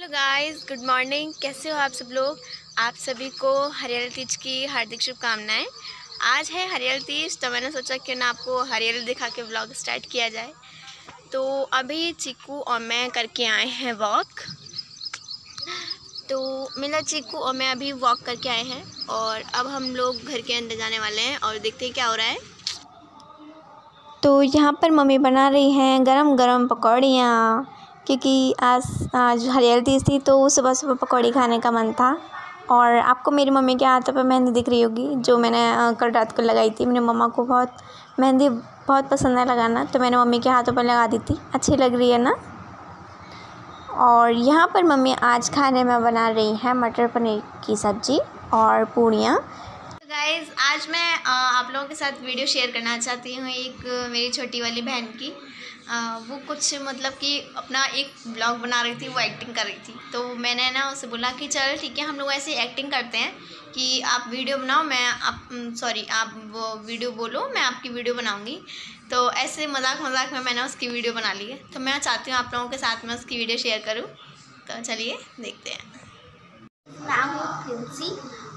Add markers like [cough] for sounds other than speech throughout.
Hello guys good morning कैसे हो आप सब लोग? आप सभी को हरियाली तीज की हार्दिक शुभकामनाएँ। आज है हरियाली तीज तो मैंने सोचा क्यों ना आपको हरियाली दिखा के ब्लॉग स्टार्ट किया जाए। तो अभी चीकू और मैं करके आए हैं वॉक तो मेरा चीकू और मैं अभी वॉक करके आए हैं, और अब हम लोग घर के अंदर जाने वाले हैं और देखते हैं क्या हो रहा है। तो यहाँ पर मम्मी बना रही हैं गरम गरम पकौड़ियाँ। क्योंकि आज आज हरियाली तीज थी तो सुबह सुबह पकौड़ी खाने का मन था। और आपको मेरी मम्मी के हाथों पर मेहंदी दिख रही होगी, जो मैंने कल रात को लगाई थी। मेरी मम्मा को बहुत मेहंदी बहुत पसंद है लगाना तो मैंने मम्मी के हाथों पर लगा दी थी। अच्छी लग रही है ना? और यहाँ पर मम्मी आज खाने में बना रही हैं मटर पनीर की सब्ज़ी और पूड़ियाँ। गाइज़ आज मैं आप लोगों के साथ वीडियो शेयर करना चाहती हूँ एक मेरी छोटी वाली बहन की। वो कुछ मतलब कि अपना एक ब्लॉग बना रही थी, वो एक्टिंग कर रही थी। तो मैंने ना उसे बोला कि चल ठीक है, हम लोग ऐसे एक्टिंग करते हैं कि आप वीडियो बनाओ, मैं आप सॉरी आप वो वीडियो बोलो, मैं आपकी वीडियो बनाऊँगी। तो ऐसे मज़ाक मज़ाक में मैंने उसकी वीडियो बना ली है। तो मैं चाहती हूँ आप लोगों के साथ में उसकी वीडियो शेयर करूँ। तो चलिए, देखते हैं। मैं हूँ प्रिंसी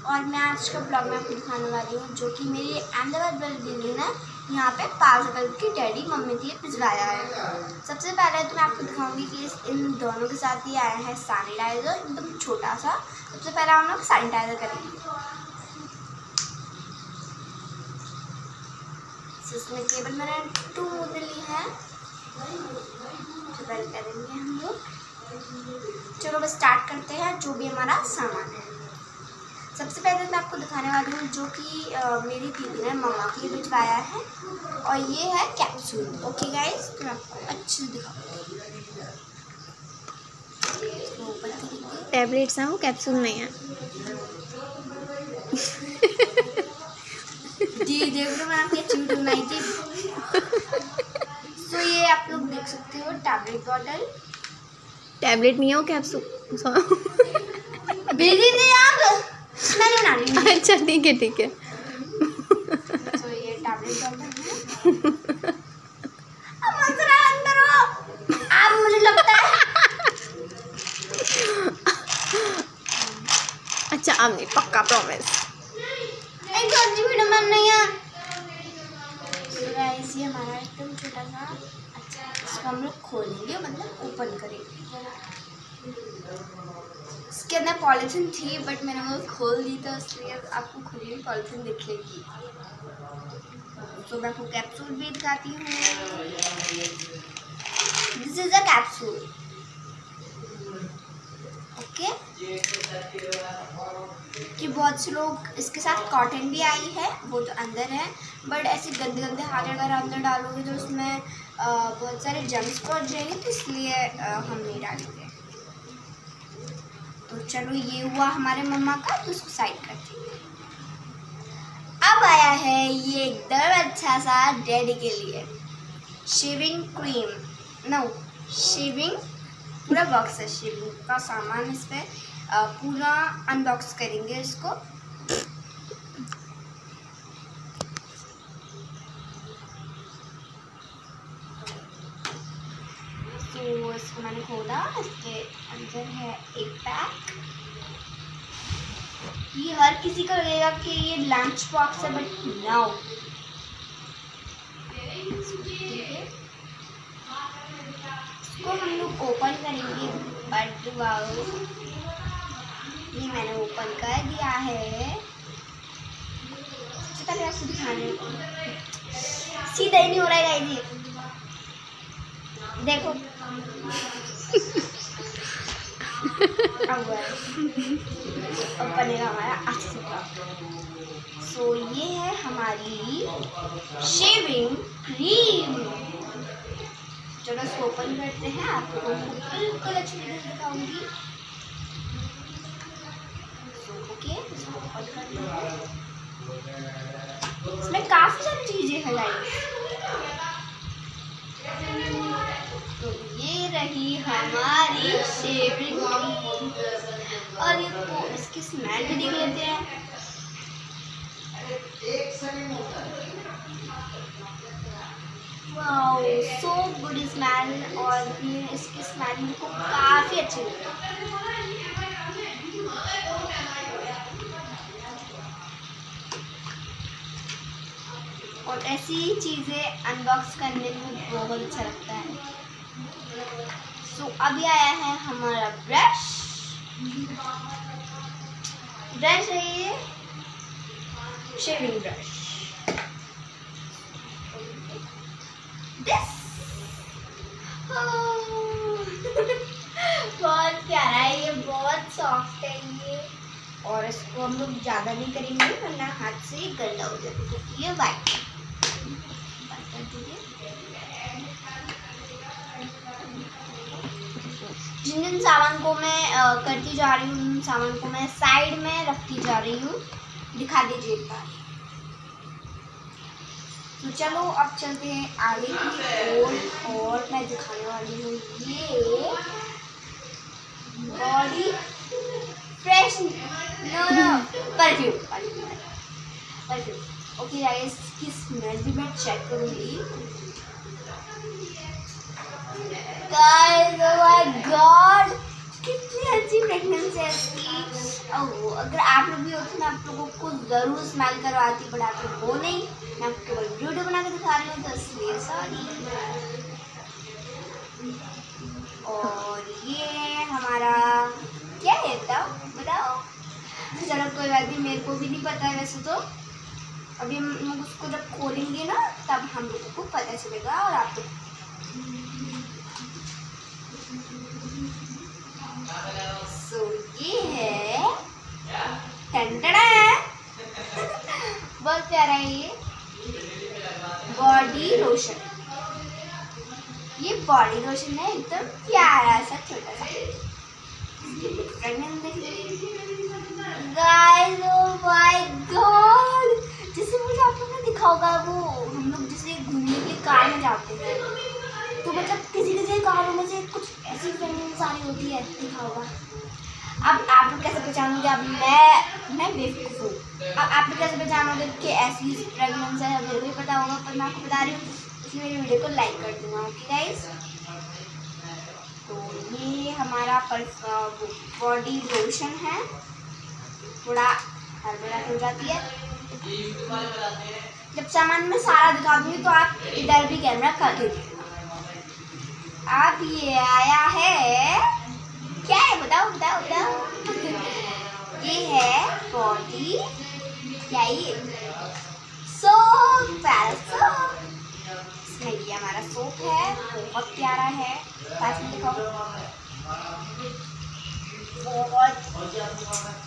और मैं आज का ब्लॉग में आपको दिखाने वाली हूँ, जो कि मेरी अहमदाबाद वाली दीदी ने यहाँ पे पाँच रुपये की डैडी मम्मी के लिए भिजवाया है। सबसे पहले तो मैं आपको दिखाऊँगी कि इन दोनों के साथ ये आया है सैनिटाइज़र एकदम छोटा सा। सबसे पहले हम लोग सैनिटाइज़र करेंगे। इसमें केवल मैंने टू मोटे ली है करेंगे हम लोग। चलो बस स्टार्ट करते हैं, जो भी हमारा सामान है। सबसे पहले मैं आपको दिखाने वाली हूँ जो कि मेरी दीदी ने मम्मा के लिए भिजवाया है। और ये है कैप्सूल ओके गाइस तो मैं आपको अच्छे से दिखाऊँगी। टैबलेट्स हैं वो कैप्सूल नहीं है। जी देख लो मैं आपकी अच्छी बनाई थी। तो ये आप लोग देख सकते हो टैबलेट बॉटल टैबलेट नहीं है वो कैप्सूल भेजी नहीं आप? मैंने बना अच्छा ठीक है ठीक है। तो ये टैबलेट है। अंदर हो। आप मुझे लगता है। अच्छा पक्का प्रॉमिस एक छोटी वीडियो है। गाइस ये हमारा एकदम छोटा सा अच्छा इसको हम लोग खोलेंगे मतलब ओपन करेंगे। इसके अंदर पॉलीथीन थी बट मैंने वो खोल दी तो इसलिए आपको खुली हुई पॉलीथीन दिखेगी। तो मैं आपको कैप्सूल भी दिखाती हूँ। This is a capsule okay कि बहुत से लोग इसके साथ कॉटन भी आई है, वो तो अंदर है बट ऐसे गंदे गंदे हाथ अगर अंदर डालोगे तो उसमें बहुत सारे जम्स पहुँच जाएँगे तो इसलिए हम नहीं डालेंगे। चलो ये हुआ हमारे मम्मा का तो उसको साइड कर देंगे अब आया है ये एकदम अच्छा सा डैडी के लिए। शेविंग क्रीम नो शेविंग पूरा बॉक्स है शेविंग का सामान इस पर पूरा अनबॉक्स करेंगे इसको तो इसको मैंने खोला इसके अंदर है एक पैक ये हर किसी को लगेगा कि ये लंच बॉक्स है बट नाउ इसको हम लोग ओपन करेंगे बट वाओ ये मैंने ओपन कर दिया है. दिखाने सीधा ही नहीं हो रहा है देखो। सो ये है हमारी शेविंग क्रीम चलो इसको ओपन करते हैं आपको. बिल्कुल अच्छी तरह दिखाऊँगी ओके इसमें काफ़ी सारी चीज़ें हैं लाइक तो रही हमारी शेविंग और ये तो इसकी स्मेल भी देख लेते हैं। सो गुड स्मेल और इसकी स्मेल को काफ़ी अच्छी लगी। और ऐसी चीज़ें अनबॉक्स करने में बहुत अच्छा लगता है। सो अभी आया है हमारा ब्रश ब्रश है ये. शेविंग ब्रश दिस बहुत प्यारा है ये, बहुत सॉफ्ट है ये. और इसको हम लोग ज़्यादा नहीं करेंगे, वरना हाथ से गंदा हो जाएगा क्योंकि ये वाइट जिन जिन सामान को मैं करती जा रही हूँ, उन सामान को मैं साइड में रखती जा रही हूँ। दिखा दीजिए एक बार। तो चलो, अब चलते हैं आगे की ओर, और मैं दिखाने वाली हूँ, ये body fresh perfume perfume okay इसकी स्मेल भी मैं चेक करूँगी। गाइस ओ माय गॉड कितनी अच्छी फ्रेगनेंस है इसकी। अगर आप लोग भी होते मैं आप लोगों को ज़रूर स्मेल करवाती बट आप लोग हो नहीं। मैं आपको केवल वीडियो बना के दिखा रही हूँ तो इसलिए सॉरी और ये हमारा, क्या है बताओ बताओ। चलो कोई बात नहीं, मेरे को भी नहीं पता है वैसे तो। अभी हम लोग उसको जब खोलेंगे ना, तब हम लोगों को पता चलेगा और आप लोग बॉडी लोशन है, एकदम प्यारा सा, छोटा सा। गॉड जैसे मुझे आप लोगों ने दिखा होगा, वो हम लोग जैसे घूमने के लिए कार में जाते हैं। तो मतलब किसी किसी कारों में से कुछ ऐसी फ्रेगनेंस आ रही होती है, दिखा होगा। अब आप लोग कैसे पहचानोगे? अब मैं मैं बेवकूफ़ हूँ। अब आप लोग कैसे पहचानोगे कि ऐसी फ्रेगनेंस है मेरे को भी पता होगा, पर मैं आपको बता रही हूँ इसलिए मेरी वीडियो को लाइक कर दूँगा ओके गाइस तो ये हमारा बॉडी लोशन है। थोड़ा हड़बड़ाहट हो जाती है। जब सामान में सारा दिखा दूँगी तो आप इधर भी कैमरा कर दीजिएगा अब ये आया है। क्या है? बताओ बताओ बताओ। [laughs] ये है बॉडी क्या ये? सोप प्यारा सोप इसमें ये हमारा सोप है, बहुत प्यारा है। पास में दिखाओ बहुत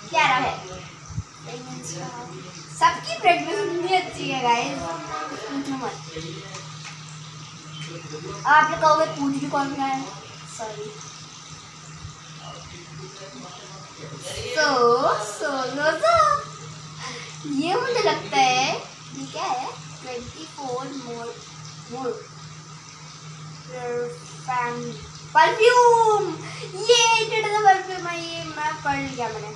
प्यारा है। सबकी प्रेगनेंसी इतनी अच्छी है गाइस आप लोग कहोगे पूछ भी कौन है? सॉरी सो सो नो सो ये मुझे लगता है ये क्या है? ट्वेंटी फोर मोर परफ्यूम ये छोटा सा परफ्यूम है ये मैं पढ़ लिया मैंने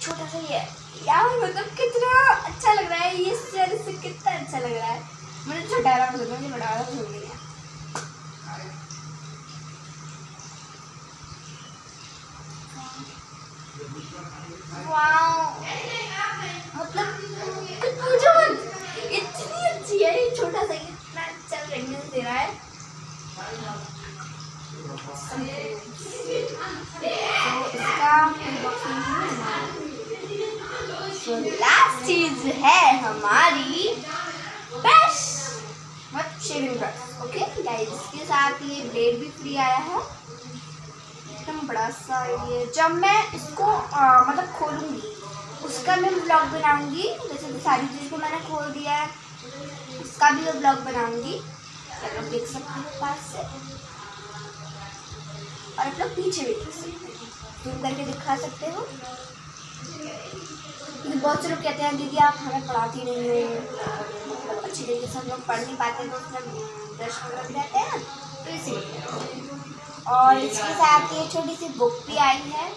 छोटा सा ये यार मतलब कितना अच्छा लग रहा है ये सर से कितना अच्छा लग रहा है मुझे छोटा वाला पसंद है मुझे बड़ा वाला पसंद नहीं है मतलब चीज़ है हमारी ब्रश मतलब शेविंग ब्रश ओके गाइस इसके साथ ये ब्लेड भी फ्री आया है। एकदम बड़ा सा ये। जब मैं इसको आ, मतलब खोलूँगी उसका मैं ब्लॉग बनाऊँगी। जैसे सारी चीज़ को मैंने खोल दिया है उसका भी ब्लॉग बनाऊँगी। आप लोग देख सकते हैं पास से। और आप लोग पीछे भी देख सकते हैं। जूम करके दिखा सकते हो। बहुत से लोग कहते हैं, दीदी, आप हमें पढ़ाती नहीं हो। अच्छी तरीके से हम लोग पढ़ नहीं पाते तो उसमें वगैरह भी रहते हैं। तो इसीलिए और इसके साथ ये छोटी सी बुक भी आई है,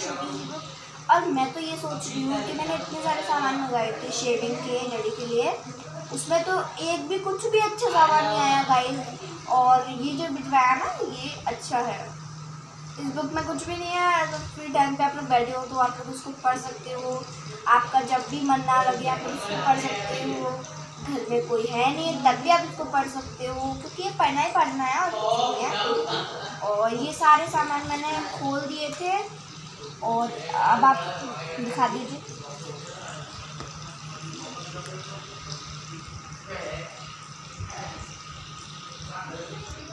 छोटी सी बुक। और मैं तो ये सोच रही हूँ कि मैंने इतने सारे सामान मंगाए थे शेविंग के लड़ी के लिए। उसमें तो एक भी कुछ भी अच्छा सामान नहीं आया गाइस और ये जो भिजवाया ना, ये अच्छा है। इस बुक में कुछ भी नहीं है तो फ्री टाइम पे आप लोग बैठे हो तो आप लोग उसको पढ़ सकते हो। आपका जब भी मन ना लगे, आप लोग उसको पढ़ सकते हो। घर में कोई है नहीं, तब भी आप इसको पढ़ सकते हो, क्योंकि ये पढ़ना ही पढ़ना है और नहीं है। और ये सारे सामान मैंने खोल दिए थे। और अब आप दिखा दीजिए।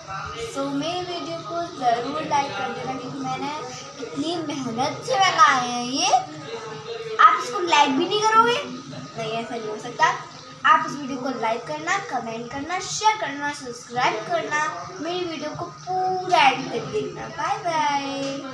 सो मेरे वीडियो को ज़रूर लाइक कर देना क्योंकि मैंने इतनी मेहनत से बनाए हैं ये। आप इसको लाइक भी नहीं करोगे? नहीं, ऐसा नहीं हो सकता। आप इस वीडियो को लाइक करना कमेंट करना शेयर करना सब्सक्राइब करना। मेरी वीडियो को पूरा एंड तक देखना। Bye bye